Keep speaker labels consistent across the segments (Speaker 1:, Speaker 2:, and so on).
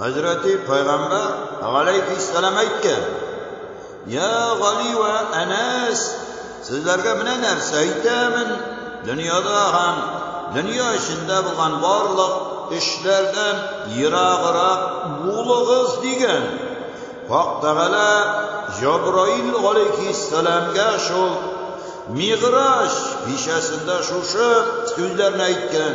Speaker 1: Хәзрәти пәйгамбәр галәйһиссәлам әйткән, Йә Гали вә Әнәс, сезләргә менә нәрсә әйтәмен, дөньяда һәм дөнья эчендә булган барлык эшләрдән ераграк булыгыз, дигән. Хак Тәгалә Җәбраил галәйһиссәламгә шул Мигъраҗ кичәсендә шушы сүзләрне әйткән.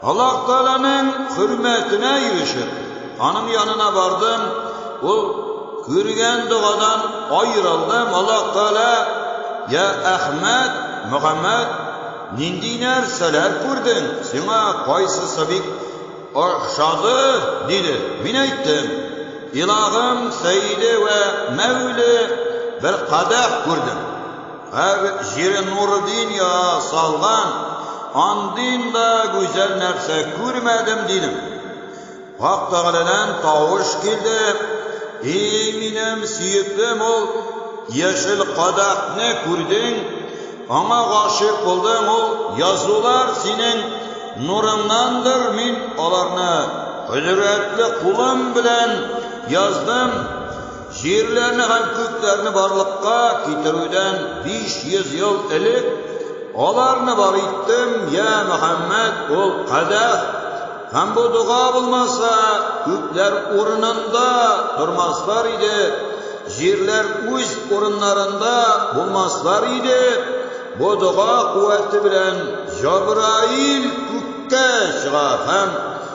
Speaker 1: Аллаһ Тәгаләнең хөрмәтенә ирешеп, аның янына бардым, ул күргән догадан аерылдым, Аллаһ Тәгалә, Йә Әхмәд, Мөхәммәд, нинди нәрсәләр күрдең, сиңа кайсысы бик ошады? диде. Мин әйттем, Илаһым Сәиде вә Мәүле бер кадәх күрдем. Һәр җире Нурыдин яа салган, андыйн да гүзәл нәрсә күрмәдем, дидем. Хак Тәгаләдән тавыш килде, И минем сөеклем, ул яшел кадакны күрдең, аңа гашыйк булдың, ул язулар синең нурыңнандыр, мин аларны кодрәтле кулым белән яздым. Җирләрне һәм күкләрне барлыкка китерүдән 500 ел элек аларны бар иттем, йә Мөхәммәд, ул кадәх, һәм бу дога булмаса, күкләр урынында тормаслар иде, җирләр үз урыннарында булмаслар иде, бу дога куәте белән Җәбраил күккә чыга һәм,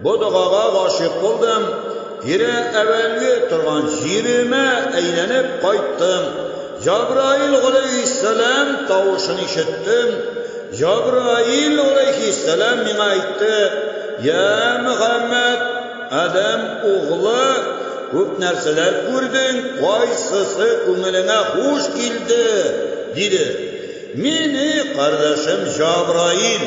Speaker 1: Бу догага гашыйк булдым, Кире әвәлге торган җиремә әйләнеп кайттым. Җәбраил галәйһиссәлам тавышын ишеттем. Җәбраил галәйһиссәлам миңа әйтте, Йә, Мөхәммәд, Адәм углы, күп нәрсәләр күрдең, кайсысы күңелеңә хуш килде? диде. Мин, И кардәшем Җәбраил!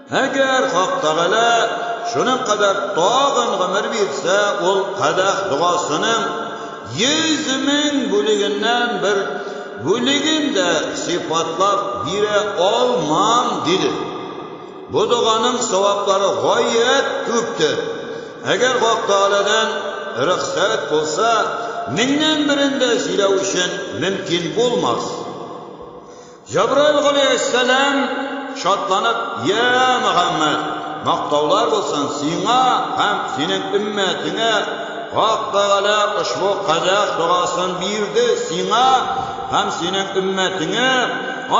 Speaker 1: Әгәр Хак Тәгалә шуның кадәр тагын гомер бирсә, ул Кадах догасының йөз мең бүлегеннән бер бүлеген дә сыйфатлап бирә алмам, диде. Бу доганың саваплары гаять күптер. Әгәр Хак Тәгаләдән рөхсәт булса, меңнән берен дә сөйләү өчен мөмкин булмас. Җәбраил галәйһиссәлам, шатланып, Йә, Мөхәммәд, мактаулар булсын сиңа һәм синең өммәтеңә, Хак Тәгалә ошбу кадәх догасын бирде, сиңа һәм синең өммәтеңә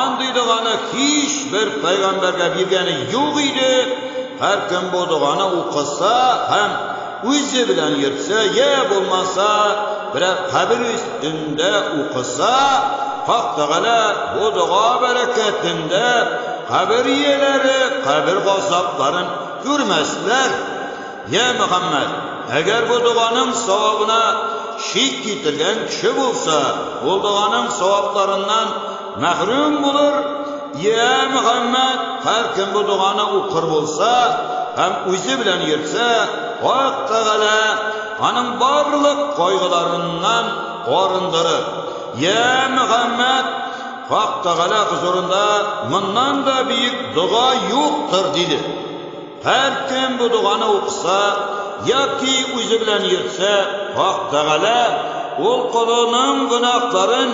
Speaker 1: андый доганы һичбер пәйгамбәргә биргәне юк иде, һәркем бу доганы укыса һәм Үзе белән йөртсә, йә булмаса, берәр кабер өстендә укыса, Хак Тәгалә бу дога бәрәкәтендә кабер ияләре кабер газапларын күрмәсләр. Йә Мөхәммәд, әгәр бу доганың савабына шик китергән кеше булса, ул доганың савапларыннан Мәхрүм булыр, йә, Мөхәммәд, һәркем бу доганы укыр булса һәм үзе белән йөртсә, Хак Тәгалә аның барлык кайгыларыннан арындырыр. Йә, Мөхәммәд, Хак Тәгалә хозурында моннан да биек дога юктыр, диде. Һәркем бу доганы укыса яки үзе белән йөртсә, Хак Тәгалә ул колының гөнаһларын,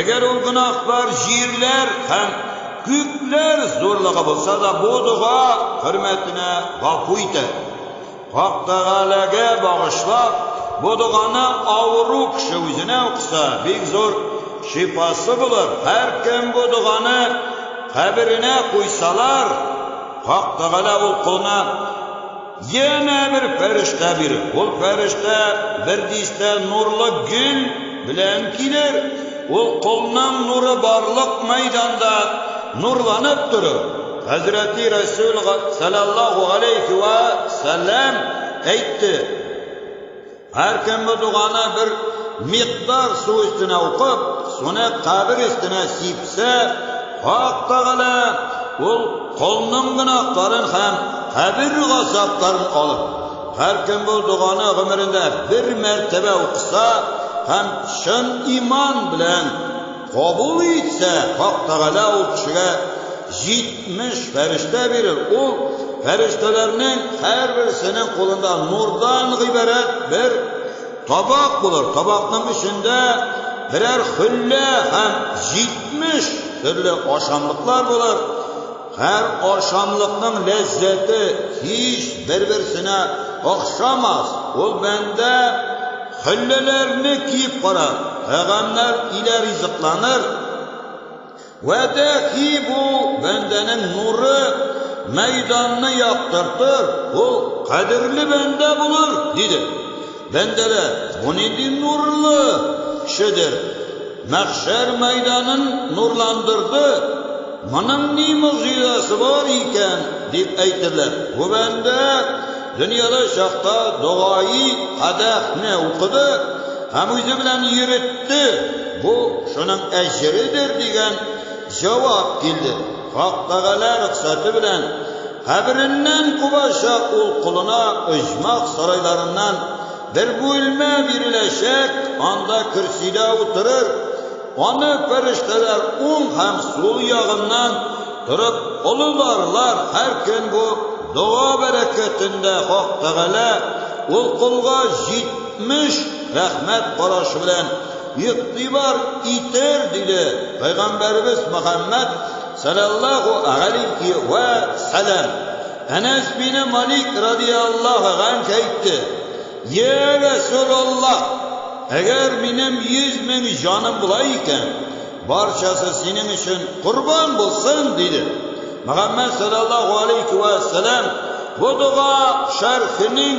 Speaker 1: әгәр ул гөнаһлар җирләр һәм күкләр зурлыгы булса да, бу дога хөрмәтенә гафу итә. Хак Тәгаләгә багышлап, бу доганы авыру кеше үзенә укыса, бик зур шифасы булыр. Һәркем бу доганы каберенә куйсалар. Хак Тәгалә ул колына янә бер фәрештә бирер. Ул фәрештә бер дистә нурлы гөл белән килер. Ул колның нуры барлык мәйданда нурланып торыр. Хәзрәти Рәсүл га саләллаһу галәйһи вә сәлам әйтте. Һәркем бу доганы бер микъдар су өстенә укып, суны кабер өстенә сипсә, Хак Тәгалә ул колның гөнаһларын һәм кабер газапларын алып, һәркем бу доганы гомерендә бер мәртәбә укыса һәм чын иман белән Кабул итсә, Хак Тәгалә ул кешегә җитмеш фәрештә бирер, ул фәрештәләрнең һәрберсенең кулында нурдан гыйбарәт бер табак булыр, табакның эчендә берәр хөллә һәм җитмеш төрле ашамлыклар булыр. Һәр ашамлыкның ләззәте һич бер-берсенә охшамас. Ул бәндә хөлләләрне киеп карар, пәйгамбәр илә ризыкланыр. Вә дәхи бу бәндәнең нуры мәйданны яктыртыр, ул кадерле бәндә булыр, диде. Бәндәләр, бу нинди нурлы кешедер? Мәхшәр мәйданын нурландырды, моның ни могҗизасы бар икән? дип әйтерләр. Бу бәндә дөньяда чакта догаи кадәхне укыды һәм үзе белән йөретте, бу шуның әҗередер, дигән җавап килде. Хак Тәгалә рөхсәте белән, Кабереннән кубачак ул колына оҗмах сарайларыннан бер бүлмә биреләчәк, анда көрсидә утырыр, аны фәрештәләр уң һәм сул ягыннан торып колыларлар, һәр көн бу дога бәрәкәтендә Хак Тәгалә ул колга җитмеш рәхмәт карашы белән Игътибар итер, диде Пәйгамбәребез Мөхәммәд саләллаһу гәләйһи вә сәлам. Әнәс бине Малик радиәллаһу гәнһ әйтте, Йә Рәсүлаллаһ! Әгәр минем йөз мең җаным була икән, барчасы синең өчен корбан булсын! диде. Мөхәммәд саләллаһу гәләйһи вә сәлам бу дога шәрхенең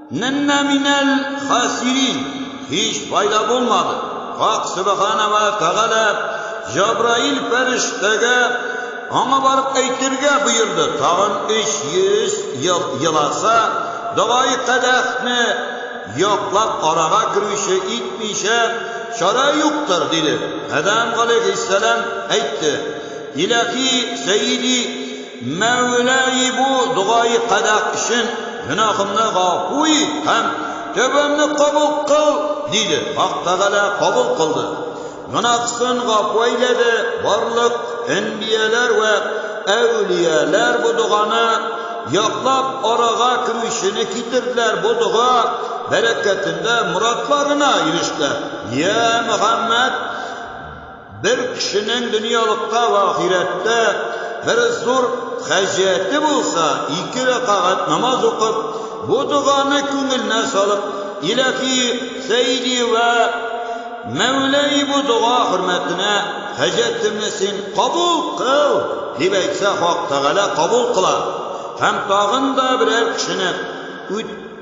Speaker 1: Ннә минәл хасирин, һич файда булмады. Хак Сөбхана вә Тәгалә Җәбраил фәрештәгә аңа барып әйтергә боерды, тагын өч йөз ел еласа, догай кадәхне яклап арага керүче итмичә чара юктыр, диде. Адәм галәйһиссәлам әйтте, Иләһи сәйиди, Мәүлаи бу догаи кадак өчен гөнаһымны гафу ит һәм тәүбәмне кабул кыл, диде. Хак Тәгалә кабул кылды. Гөнаһсын гафу әйләде. Барлык әнбияләр вә әүлияләр бу доганы яклап арага керүчене китерделәр, бу дога бәрәкәтендә морадларына ирештеләр. Йә Мөхәммәд! Бер кешенең дөньялыкта вә ахирәттә бер зур хаҗәте булса, ике рәкагать намаз укып, бу доганы күңеленә салып, Илаһи, Сәйди вә Мәүлаи бу дога хөрмәтенә хаҗәтемне син кабул кыл! дип әйтсә, Хак Тәгалә кабул кыла һәм тагын да берәр кешене үткәрә.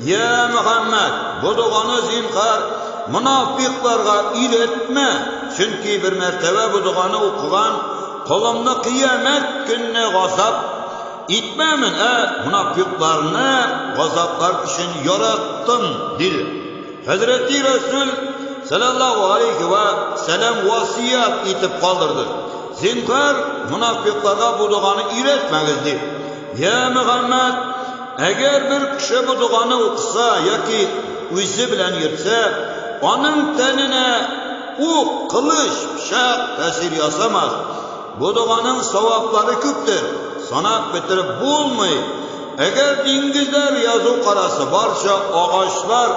Speaker 1: Йә, Мөхәммәд, бу доганы, зинһар, монафикъларга өйрәтмә, чөнки бер мәртәбә бу доганы укыган колымны Кыямәт көнне газап итмәмен, ә монафикъларны газаплар өчен яраттым, диде. Хәзрәти Рәсүл салләллаһу алейһи вә сәлам васыять итеп калдырды, Зинһар, монафикъларга бу доганы өйрәтмәгез, дип. Йә, Мөхәммәд, әгәр бер кеше бу доганы укыса яки үзе белән йөртсә, аның тәненә ук, кылыч, пычак тәэсир ясамас. Бу доганың саваплары күптер, санап бетереп булмый. Әгәр диңгезләр язу карасы барча агачлар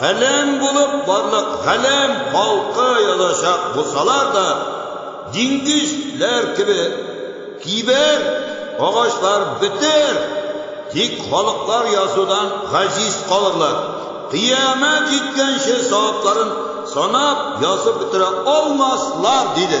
Speaker 1: һәлам булып, барлык һәлам халкы язачак булсалар да, Диңгез ләр кебек кибәр агачлар бетәр, тик халыклар язудан газиз калырлар. Кыямәт җиткәнче савапларын санап язып бетерә алмаслар, диде.